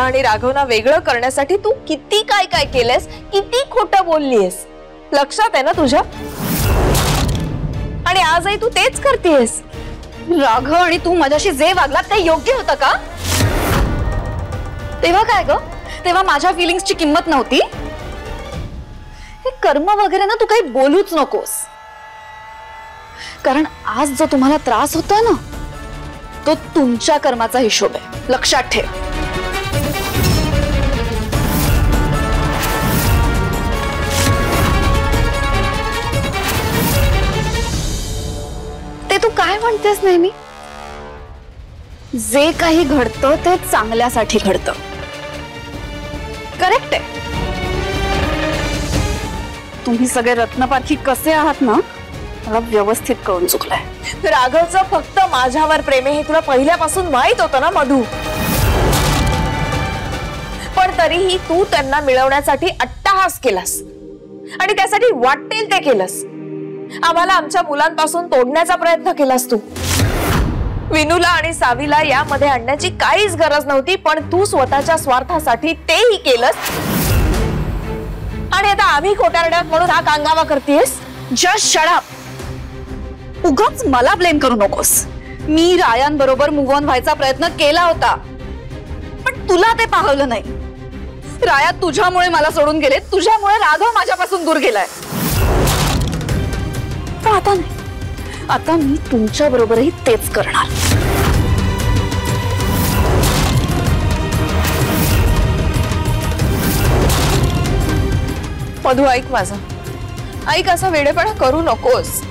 आणि राघवना वेगळं किती किती खोटं बोललीयस? लक्षात आहे ना तुझ्या? आणि आजही तू करतेयस. राघव तू माझ्याशी जे वागलात ते योग्य होतं का? हे कर्म वगैरे ना तू बोलूच नकोस. कारण आज जो तुम्हाला त्रास होतोय ना तो तुमच्या कर्माचा हिशोब आहे. लक्षात ठेव. जे काही घडतं ते चांगल्यासाठी घडतं. करेक्ट आहे. तुम्ही सगळे रत्नपारखी कसे आहात ना? मला व्यवस्थित कळून चुकलंय. राघवचं फक्त माझ्यावर प्रेम हे तुला पहिल्यापासून माहित होतं ना, मधू? पण तरीही तू त्यांना मिळवण्यासाठी अट्टाहास केलास. आणि त्यासाठी वाटेल ते केलंस. आम्हाला आमच्या मुलांपासून प्रयत्न केलास विनूला आणि सावीला यामध्ये आणण्याची काहीच गरज नव्हती, पण तू स्वतःच्या स्वार्थासाठी तेही केलंस. आणि आता आम्ही खोटारड्यात म्हणून हा कांगावा करतेस जस्ट शडाप उगाच मला ब्लेम करू नकोस. मी रायांबरोबर मूव ऑन व्हायचा प्रयत्न केला होता. पण तुला ते पाहवलं नाही. राया तुझ्यामुळे मला सोडून गेले, तुझ्यामुळे राघव माझ्यापासून दूर गेलाय. पण आता नाही. आता मी तुमच्या बरोबरही तेच करणार. मधू ऐक माझं. ऐक असा वेडेपणा करू नकोस.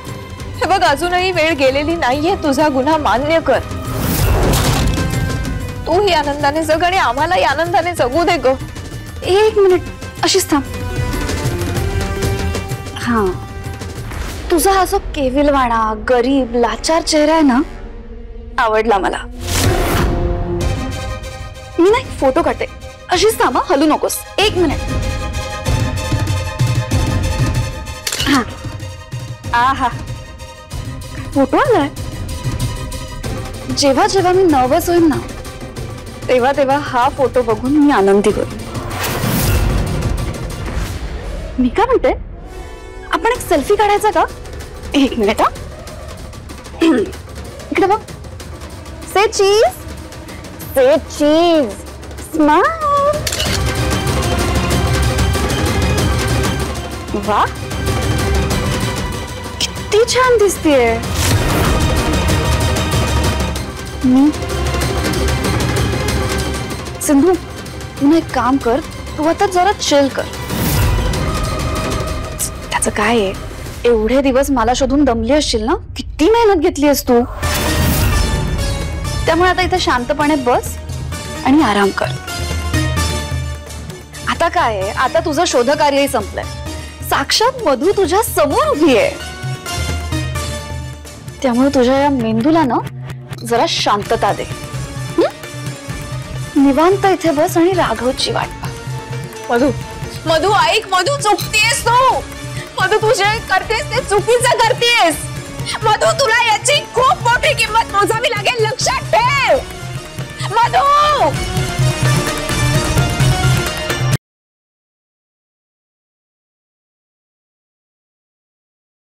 हे बघ अजूनही वेळ गेलेली नाहीये तुझा गुन्हा मान्य कर. तू ही आनंदाने जग आणि आम्हालाही आनंदाने जगू दे ग. एक मिनिट अशीच थांब. हा. तुझा हा जो केविलवाणा गरीब लाचार चेहरा आहे ना आवडला मला. मी ना एक फ़ोटो काढते. थांब हा, हलू नकोस. एक मिनिट हा. फ़ोटो आलाय जेव्हा जेव्हा मी नर्वस होईल ना हा फ़ोटो बघून मी आनंदी मी म्हणते? आपण एक सेल्फी का? एक मिनिट हा. से चीज़ से चीज़ स्माइल वा किती छान दिसतीये. मी. सिंधू एक काम कर, तू आता जरा चिल कर. एवढे दिवस मला शोधून दमली असशील ना? किती मेहनत घेतली आहेस तू? त्यामुळे आता इथे शांतपणे बस आणि आराम कर. आता काय आहे? आता तुझं शोधकार्यही संपलंय. साक्षात मधू तुझ्या समोर उभी आहे. त्यामुळे तुझ्या या मेंदूला ना जरा शांतता दे. हं? निवांत इथे बस आणि राघवची वाट. मधू मधू, ऐक, मधू, चुकतेस तू. मधू तुझे जे करतेस ते चुकीचं करतेस. मधू, तुला याची खूप मोठी किंमत. मोजावी लागेल लक्षात ठेव. मधू!